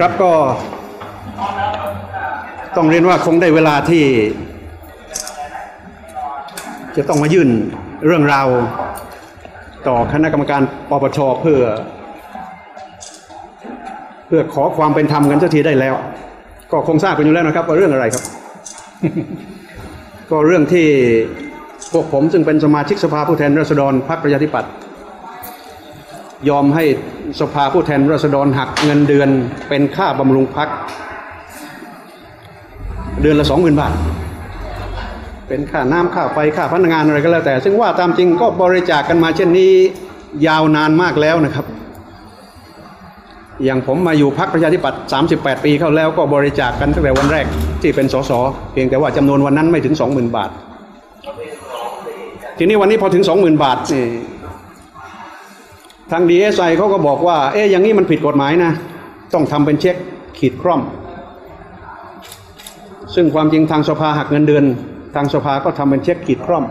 ครับก็ ต้องเรียนว่าคงได้เวลาที่ จะต้องมายื่นเรื่องราว ต่อคณะกรรมการปปชเพื่อ เพื่อขอความเป็นธรรมกันสักทีได้แล้ว ก็คงทราบกันอยู่แล้วนะครับว่าเรื่องอะไรครับ ก็เรื่องที่พวกผมซึ่งเป็นสมาชิกสภาผู้แทนราษฎรพรรคประชาธิปัตย์ ยอมให้สภาผู้แทนราษฎรหักเงินเดือนเป็นค่าบำรุงพัก เดือนละสองหมื่นบาท เป็นค่าน้ำค่าไฟค่าพนักงานอะไรก็แล้วแต่ ซึ่งว่าตามจริงก็บริจาคกกันมาเช่นนี้ยาวนานมากแล้วนะครับ อย่างผมมาอยู่พักประชาธิปัตย์38 ปีเข้าแล้วก็บริจาคกันตั้งแต่วันแรกที่เป็นสสเพียงแต่ว่าจำนวนวันนั้นไม่ถึง 20,000 บาท ทีนี้วันนี้พอถึง 20,000 บาทนี่ ทางดีเอสไอเขาก็บอกว่า เอ๊ะอย่างนี้มันผิดกฎหมายนะ ต้องทำเป็นเช็คขีดคร่อม ซึ่งความจริงทางสภาหักเงินเดือน ทางสภาก็ทำเป็นเช็คขีดคร่อม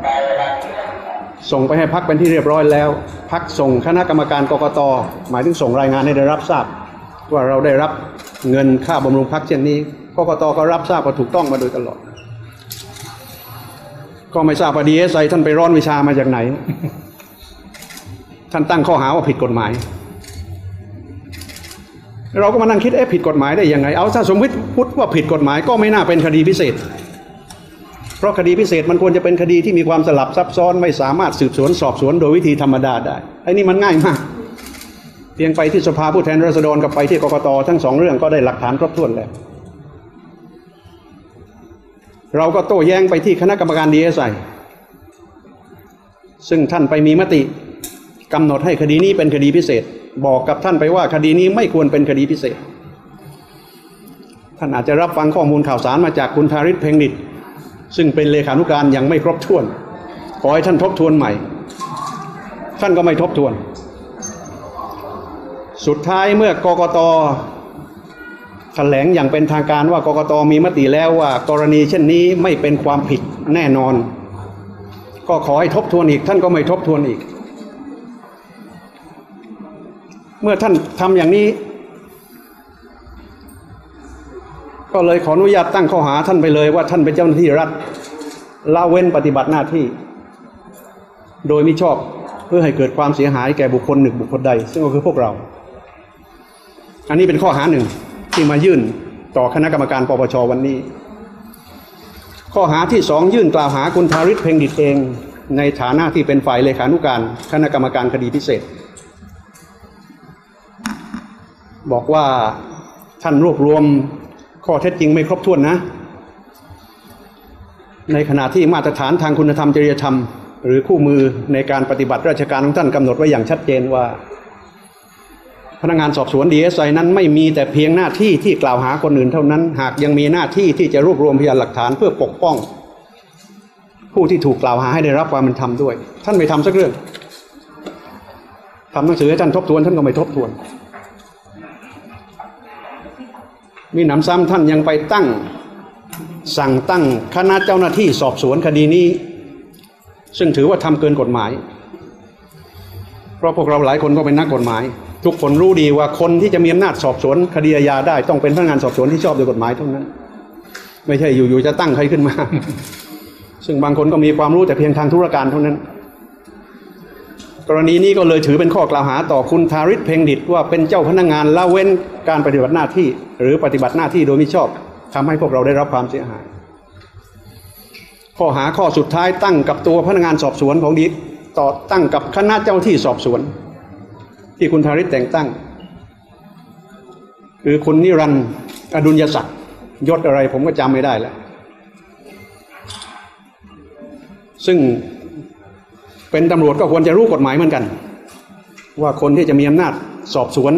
ส่งไปให้พักเป็นที่เรียบร้อยแล้ว พักส่งคณะกรรมการกรกตหมายถึงส่งรายงานให้ได้รับทราบ ว่าเราได้รับเงินค่าบำรุงพักเช่นนี้กกตก็รับทราบว่าถูกต้องมาโดยตลอด ก็ไม่ทราบว่าดีเอสไอท่านไปร้อนวิชามาจากไหน ท่านตั้งข้อหาว่าผิดกฎหมาย เราก็มานั่งคิดเอ๊ะผิดกฎหมายได้ยังไง เอาถ้าสมมติพุทธว่าผิดกฎหมายก็ไม่น่าเป็นคดีพิเศษ เพราะคดีพิเศษมันควรจะเป็นคดีที่มีความสลับซับซ้อนไม่สามารถสืบสวนสอบสวนโดยวิธีธรรมดาได้ไอ้นี่มันง่ายมาก เพียงไปที่สภาผู้แทนราษฎรกับไปที่กกตทั้งสองเรื่องก็ได้หลักฐานครบถ้วนแล้วเราก็โต้แย้งไปที่คณะกรรมการดีเอสไอซึ่งท่านไปมีมติ กำหนดให้คดีนี้เป็นคดีพิเศษ บอกกับท่านไปว่าคดีนี้ไม่ควรเป็นคดีพิเศษ ท่านอาจจะรับฟังข้อมูลข่าวสารมาจากคุณธาริศเพ็งดิตซึ่งเป็นเลขานุการยังไม่ครบถ้วน ขอให้ท่านทบทวนใหม่ ท่านก็ไม่ทบทวน สุดท้ายเมื่อกกตแถลงอย่างเป็นทางการว่ากกตมีมติแล้วว่ากรณีเช่นนี้ไม่เป็นความผิดแน่นอน ก็ขอให้ทบทวนอีก ท่านก็ไม่ทบทวนอีก เมื่อท่านทำอย่างนี้ ก็เลยขออนุญาตตั้งข้อหาท่านไปเลยว่าท่านเป็นเจ้าหน้าที่รัฐละเว้นปฏิบัติหน้าที่ โดยมิชอบเพื่อให้เกิดความเสียหายแก่บุคคลหนึ่งบุคคลใด ซึ่งก็คือพวกเรา อันนี้เป็นข้อหาหนึ่งที่มายื่นต่อคณะกรรมการปปชวันนี้ ข้อหาที่สองยื่นกล่าวหาคุณธาริศเพ็งดิตเอง ในฐานะที่เป็นฝ่ายเลขานุการคณะกรรมการคดีพิเศษ บอกว่าท่านรวบรวมข้อเท็จจริงไม่ครบถ้วนนะ ในขณะที่มาตรฐานทางคุณธรรมจริยธรรม หรือคู่มือในการปฏิบัติราชการของท่านกำหนดไว้อย่างชัดเจนว่า พนักงานสอบสวนดีเอสไอนั้นไม่มีแต่เพียงหน้าที่ที่กล่าวหาคนอื่นเท่านั้น หากยังมีหน้าที่ที่จะรวบรวมพยานหลักฐานเพื่อปกป้อง ผู้ที่ถูกกล่าวหาให้ได้รับความเป็นธรรมด้วย ท่านไม่ทำสักเรื่องทำหนังสือให้ท่านทบทวนท่านก็ไม่ทบทวน มีหนำซ้ำท่านยังไปตั้ง สั่งตั้งคณะเจ้าหน้าที่สอบสวนคดีนี้ ซึ่งถือว่าทำเกินกฎหมาย เพราะพวกเราหลายคนก็เป็นนักกฎหมาย ทุกคนรู้ดีว่าคนที่จะมีอำนาจสอบสวนคดีอาญาได้ต้องเป็นพนักงานสอบสวนที่ชอบด้วยกฎหมายเท่านั้น ไม่ใช่อยู่ๆจะตั้งใครขึ้นมา ซึ่งบางคนก็มีความรู้แต่เพียงทางธุรการเท่านั้นกรณีนี้ก็เลยถือเป็นข้อกล่าวหาต่อคุณทาริศเพ็งดิตว่าเป็นเจ้าพนักงานละเว้นการปฏิบัติหน้าที่ หรือปฏิบัติหน้าที่โดยมิชอบทำให้พวกเราได้รับความเสียหาย ข้อหาข้อสุดท้ายตั้งกับตัวพนักงานสอบสวนของดิต่อตั้งกับคณะเจ้าที่สอบสวน ที่คุณทาริศแต่งตั้ง คือคุณนิรันดร์อดุลยศักดิ์ยศอะไรผมก็จำไม่ได้แล้วซึ่งเป็นตำรวจก็ควรจะรู้กฎหมายเหมือนกัน ว่าคนที่จะมีอำนาจสอบสวน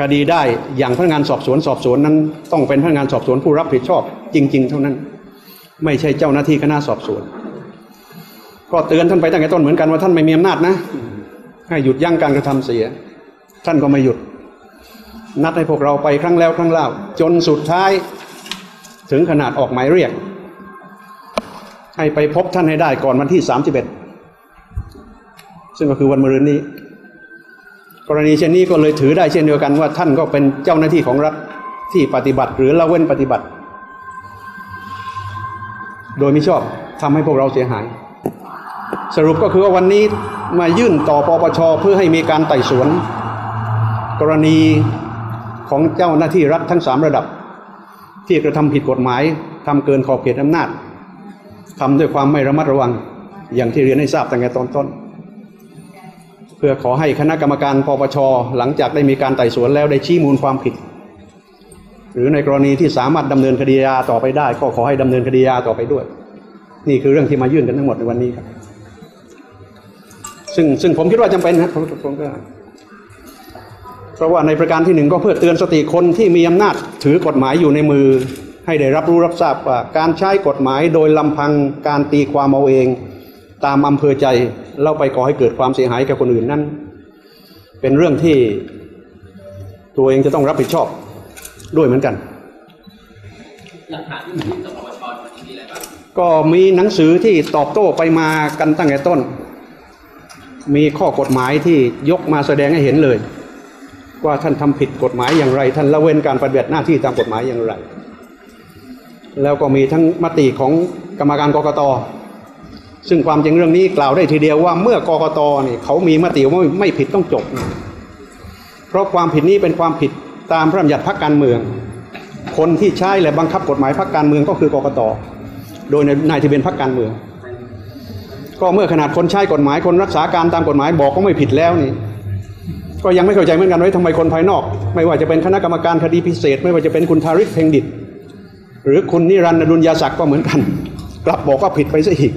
คดีได้อย่างพนักงานสอบสวนสอบสวนนั้น ต้องเป็นพนักงานสอบสวนผู้รับผิดชอบ จริง ๆ เท่านั้น ไม่ใช่เจ้าหน้าที่คณะสอบสวน ก็เตือนท่านไปตั้งแต่ต้นเหมือนกันว่าท่านไม่มีอำนาจนะ ให้หยุดยั้งการกระทำเสีย ท่านก็ไม่หยุด นัดให้พวกเราไปครั้งแล้วครั้งเล่าจนสุดท้ายถึงขนาดออกหมายเรียก ให้ไปพบท่านให้ได้ก่อนวันที่สามสิบเอ็ดซึ่งก็คือวันมะรืนนี้ กรณีเช่นนี้ก็เลยถือได้เช่นเดียวกันว่าท่านก็เป็นเจ้าหน้าที่ของรัฐที่ปฏิบัติหรือละเว้นปฏิบัติ โดยไม่ชอบทำให้พวกเราเสียหาย สรุปก็คือว่าวันนี้มายื่นต่อปปชเพื่อให้มีการไต่สวน กรณีของเจ้าหน้าที่รัฐทั้งสามระดับ ที่กระทำผิดกฎหมายทำเกินขอบเขตอำนาจทำด้วยความไม่ระมัดระวังอย่างที่เรียนให้ทราบตั้งแต่ตอนต้น เพื่อขอให้คณะกรรมการปปชหลังจากได้มีการไต่สวนแล้วได้ชี้มูลความผิด หรือในกรณีที่สามารถดำเนินคดียาต่อไปได้ ก็ขอให้ดำเนินคดียาต่อไปด้วย นี่คือเรื่องที่มายื่นกันทั้งหมดในวันนี้ครับ ซึ่งซึ่งผมคิดว่าจำเป็นนะครับผมก็เพราะว่าในประการที่หนึ่งก็เพื่อเตือนสติคนที่มีอำนาจถือกฎหมายอยู่ในมือให้ได้รับรู้รับทราบว่าการใช้กฎหมายโดยลำพังการตีความเอาเอง ตามอำเภอใจ เล่าไปก่อให้เกิดความเสียหายแก่คนอื่นนั้น เป็นเรื่องที่ตัวเองจะต้องรับผิดชอบด้วยเหมือนกันหลักฐานที่มันยื่นต่อปปชมันมีอะไรบ้างก็มีหนังสือที่ตอบโต้ไปมากันตั้งแต่ต้น มีข้อกฎหมายที่ยกมาแสดงให้เห็นเลย ว่าท่านทำผิดกฎหมายอย่างไร ท่านละเว้นการปฏิบัติหน้าที่ตามกฎหมายอย่างไร แล้วก็มีทั้งมติของกรรมการกกต ซึ่งความจริงเรื่องนี้กล่าวได้ทีเดียวว่าเมื่อกกตเนี่ยเขามีมติว่าไม่ผิดต้องจบ เพราะความผิดนี้เป็นความผิดตามพระบัญญัติพรรคการเมือง คนที่ใช้และบังคับกฎหมายพรรคการเมืองก็คือกกต โดยนายทะเบียนพรรคการเมือง ก็เมื่อขนาดคนใช้กฎหมายคนรักษาการตามกฎหมายบอกก็ไม่ผิดแล้วนี่ก็ยังไม่เข้าใจเหมือนกันว่าทำไมคนภายนอก ไม่ว่าจะเป็นคณะกรรมการคดีพิเศษ ไม่ว่าจะเป็นคุณทาริกเพ่งดิตหรือคุณนิรันดร์ดุลยาศักดิ์ก็เหมือนกัน กลับบอกว่าผิดไปซะอีก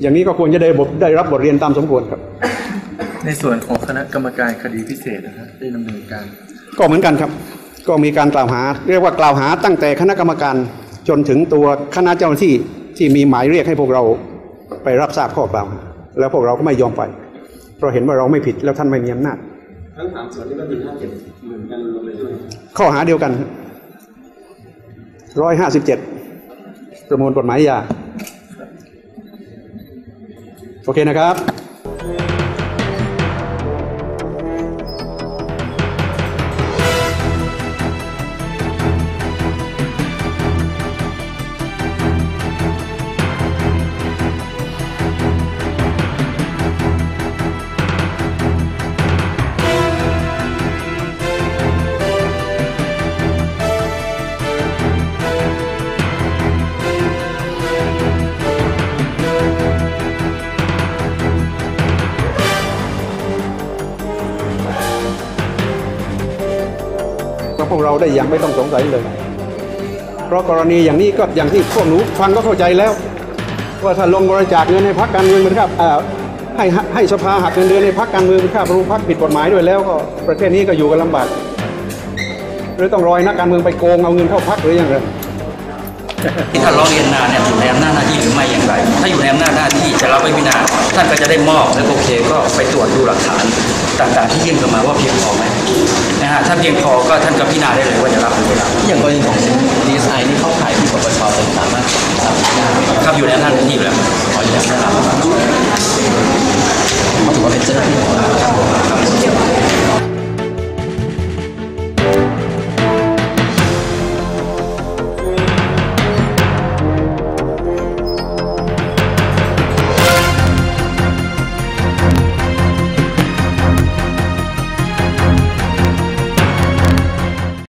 อย่างนี้ก็ควรจะได้บทได้รับบทเรียนตามสมควรครับ ในส่วนของคณะกรรมการคดีพิเศษนะฮะได้ดำเนินการ ก็เหมือนกันครับ ก็มีการกล่าวหา เรียกว่ากล่าวหาตั้งแต่คณะกรรมการจนถึงตัวคณะเจ้าหน้าที่ที่มีหมายเรียกให้พวกเราไปรับทราบข้อกล่าวหาแล้วพวกเราก็ไม่ยอมไป เพราะเห็นว่าเราไม่ผิดแล้วท่านไม่มีอำนาจทั้งสามส่วนนี้ก็หนึ่งห้าเจ็ดเหมือนกันหมดเลยใช่ไหมข้อหาเดียวกันร้อยห้าสิบเจ็ดประมวลกฎหมายยา โอเคนะครับ ได้อย่างไม่ต้องสงสัยเลย เพราะกรณีอย่างนี้ก็อย่างที่พวกหนูฟังก็เข้าใจแล้ว ว่าถ้าลงบริจาคเงินในพรรคการเมืองเป็นค่าเอ่อให้ให้สภาหักเงินเดือนในพรรคการเมืองเป็นค่าบรุงพรรคผิดกฎหมายด้วยแล้วก็ประเทศนี้ก็อยู่กันลำบากหรือต้องรอยนักการเมืองไปโกงเอาเงินเข้าพรรคหรือย่างไรที่ท่านร้องเรียนมาเนี่ยอยู่ในอำนาจหน้าที่หรือไม่อย่างไร ถ้าอยู่ในอำนาจหน้าที่จะรับไปพิจาท่านก็จะได้มอบแล้วก็โอเคก็ไปตรวจดูหลักฐานต่างๆที่ยื่นเข้ามาว่าเพียงพอไหม นะฮะถ้าเพียงพอก็ท่านก็พิจารณาได้เลยว่าจะรับหรือไม่รับอย่างกรณีของดีไซน์นี่เข้าขายที่ปปชสามารถครับอยู่แล้วท่านนี่อยู่แล้วขออนุญาตนะครับถือว่าเป็นเจ้าหน้าที่ของเรา